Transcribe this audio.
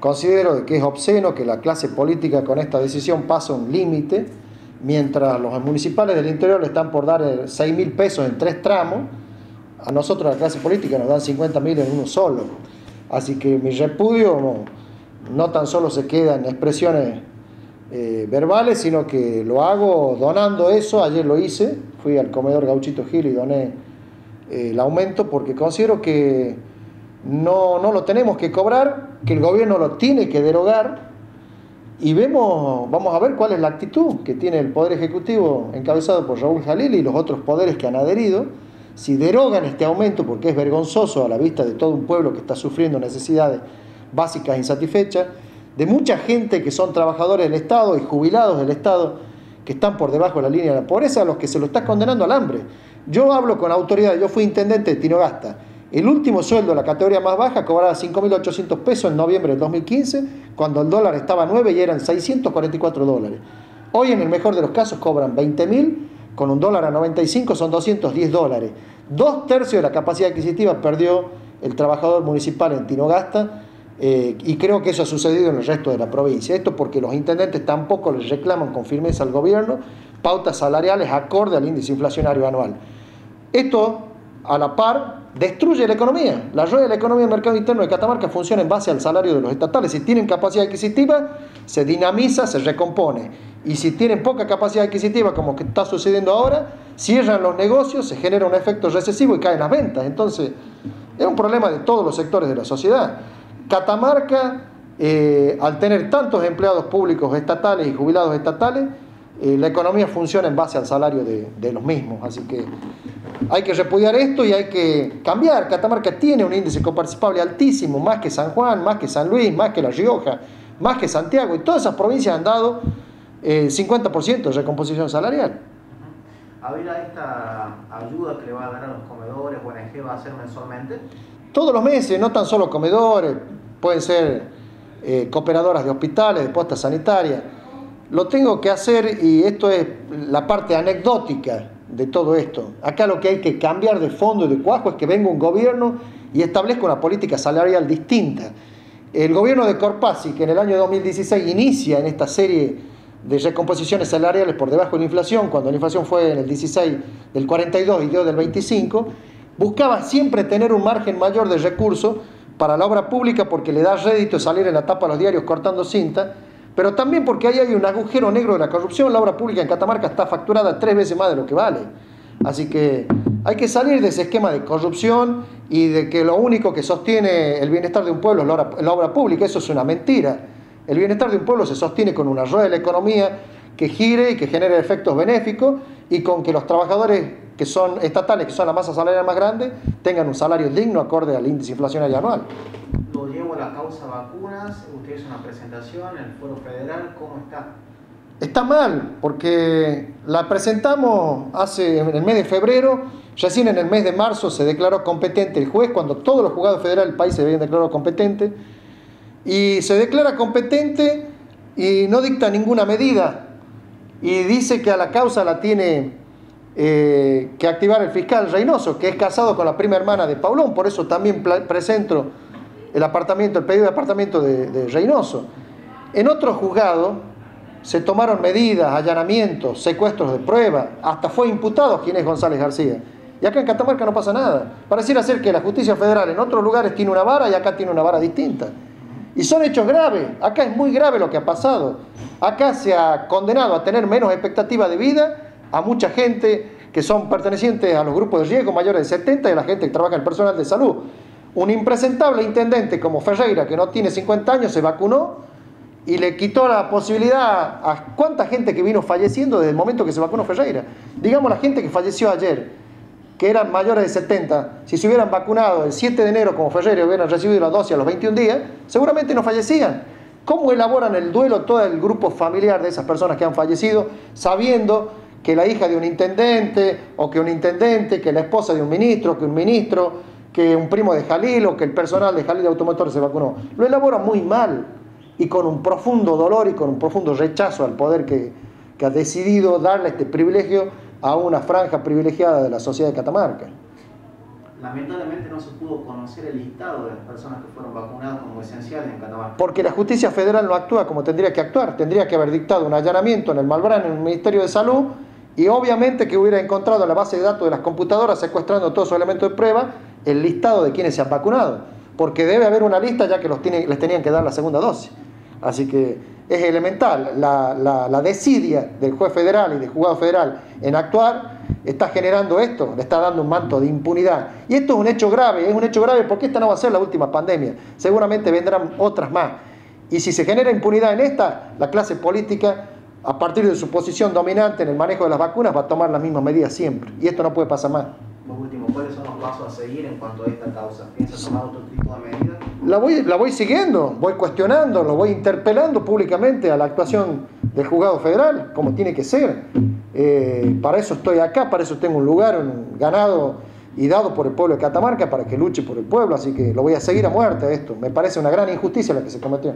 Considero que es obsceno que la clase política con esta decisión pase un límite, mientras los municipales del interior le están por dar 6 mil pesos en tres tramos, a nosotros la clase política nos dan 50 mil en uno solo. Así que mi repudio no, tan solo se queda en expresiones eh, verbales, sino que lo hago donando eso, ayer lo hice, fui al comedor Gauchito Gil y doné eh, el aumento porque considero que no, no lo tenemos que cobrar, que el gobierno lo tiene que derogar y vemos, vamos a ver cuál es la actitud que tiene el Poder Ejecutivo encabezado por Raúl Jalil y los otros poderes que han adherido, si derogan este aumento, porque es vergonzoso a la vista de todo un pueblo que está sufriendo necesidades básicas insatisfechas, de mucha gente que son trabajadores del Estado y jubilados del Estado, que están por debajo de la línea de la pobreza, a los que se lo está condenando al hambre. Yo hablo con autoridad, yo fui intendente de Tinogasta, el último sueldo, la categoría más baja, cobraba 5.800 pesos en noviembre del 2015, cuando el dólar estaba a 9 y eran 644 dólares. Hoy, en el mejor de los casos, cobran 20.000, con un dólar a 95 son 210 dólares. Dos tercios de la capacidad adquisitiva perdió el trabajador municipal en Tinogasta eh, y creo que eso ha sucedido en el resto de la provincia. Esto porque los intendentes tampoco les reclaman con firmeza al gobierno pautas salariales acorde al índice inflacionario anual. Esto, a la par, destruye la economía. La rueda de la economía del mercado interno de Catamarca funciona en base al salario de los estatales. Si tienen capacidad adquisitiva, se dinamiza, se recompone. Y si tienen poca capacidad adquisitiva, como que está sucediendo ahora, cierran los negocios, se genera un efecto recesivo y caen las ventas. Entonces, es un problema de todos los sectores de la sociedad. Catamarca, eh, al tener tantos empleados públicos estatales y jubilados estatales, eh, la economía funciona en base al salario de, de los mismos. Así que hay que repudiar esto y hay que cambiar. Catamarca tiene un índice coparticipable altísimo, más que San Juan, más que San Luis, más que La Rioja, más que Santiago. Y todas esas provincias han dado eh, 50% de recomposición salarial. ¿Habría esta ayuda que le va a dar a los comedores, ONG, va a ser mensualmente? Todos los meses, no tan solo comedores, pueden ser eh, cooperadoras de hospitales, de postas sanitarias. Lo tengo que hacer y esto es la parte anecdótica de todo esto. Acá lo que hay que cambiar de fondo y de cuajo es que venga un gobierno y establezca una política salarial distinta. El gobierno de Corpasi, que en el año 2016 inicia en esta serie de recomposiciones salariales por debajo de la inflación, cuando la inflación fue en el 16 del 42 y dio del 25, buscaba siempre tener un margen mayor de recursos para la obra pública porque le da rédito salir en la tapa de los diarios cortando cinta pero también porque ahí hay un agujero negro de la corrupción. La obra pública en Catamarca está facturada tres veces más de lo que vale. Así que hay que salir de ese esquema de corrupción y de que lo único que sostiene el bienestar de un pueblo es la obra, pública. Eso es una mentira. El bienestar de un pueblo se sostiene con una rueda de la economía que gire y que genere efectos benéficos y con que los trabajadores que son estatales, que son la masa salarial más grande, tengan un salario digno acorde al índice inflacionario anual la causa vacunas, usted hizo una presentación en el Foro Federal, ¿cómo está? Está mal, porque la presentamos hace en el mes de febrero, recién en el mes de marzo se declaró competente el juez, cuando todos los juzgados federales del país se habían declarado competentes, y se declara competente y no dicta ninguna medida, y dice que a la causa la tiene eh, que activar el fiscal Reynoso, que es casado con la prima hermana de Paulón, por eso también presento el apartamento, el pedido de apartamento de, Reynoso. En otro juzgado se tomaron medidas, allanamientos, secuestros de prueba, hasta fue imputado es González García. Y acá en Catamarca no pasa nada. Pareciera ser que la justicia federal en otros lugares tiene una vara y acá tiene una vara distinta. Y son hechos graves. Acá es muy grave lo que ha pasado. Acá se ha condenado a tener menos expectativa de vida a mucha gente que son pertenecientes a los grupos de riesgo mayores de 70 y a la gente que trabaja en personal de salud. Un impresentable intendente como Ferreira, que no tiene 50 años, se vacunó y le quitó la posibilidad a cuánta gente que vino falleciendo desde el momento que se vacunó Ferreira. Digamos la gente que falleció ayer, que eran mayores de 70, si se hubieran vacunado el 7 de enero como Ferreira y hubieran recibido la dosis a los 21 días, seguramente no fallecían. ¿Cómo elaboran el duelo todo el grupo familiar de esas personas que han fallecido sabiendo que la hija de un intendente o que un intendente, que la esposa de un ministro, que un ministro que un primo de Jalil o que el personal de Jalil de Automotor se vacunó. Lo elabora muy mal y con un profundo dolor y con un profundo rechazo al poder que, que ha decidido darle este privilegio a una franja privilegiada de la sociedad de Catamarca. lamentablemente no se pudo conocer el listado de las personas que fueron vacunadas como esenciales en Catamarca. Porque la justicia federal no actúa como tendría que actuar. Tendría que haber dictado un allanamiento en el Malbrán, en el Ministerio de Salud, y obviamente que hubiera encontrado en la base de datos de las computadoras, secuestrando todos sus elementos de prueba, el listado de quienes se han vacunado. Porque debe haber una lista ya que los tiene, les tenían que dar la segunda dosis. Así que es elemental. La, la desidia del juez federal y del juzgado federal en actuar está generando esto, le está dando un manto de impunidad. Y esto es un hecho grave, es un hecho grave porque esta no va a ser la última pandemia, seguramente vendrán otras más. Y si se genera impunidad en esta, la clase política, a partir de su posición dominante en el manejo de las vacunas, va a tomar las mismas medidas siempre. Y esto no puede pasar más. Último, ¿cuáles son los pasos a seguir en cuanto a esta causa? ¿Piensa tomar otro tipo de medidas? La voy, la voy siguiendo, voy cuestionando, lo voy interpelando públicamente a la actuación del juzgado federal, como tiene que ser. Eh, para eso estoy acá, para eso tengo un lugar un ganado y dado por el pueblo de Catamarca para que luche por el pueblo, así que lo voy a seguir a muerte esto. Me parece una gran injusticia la que se cometió.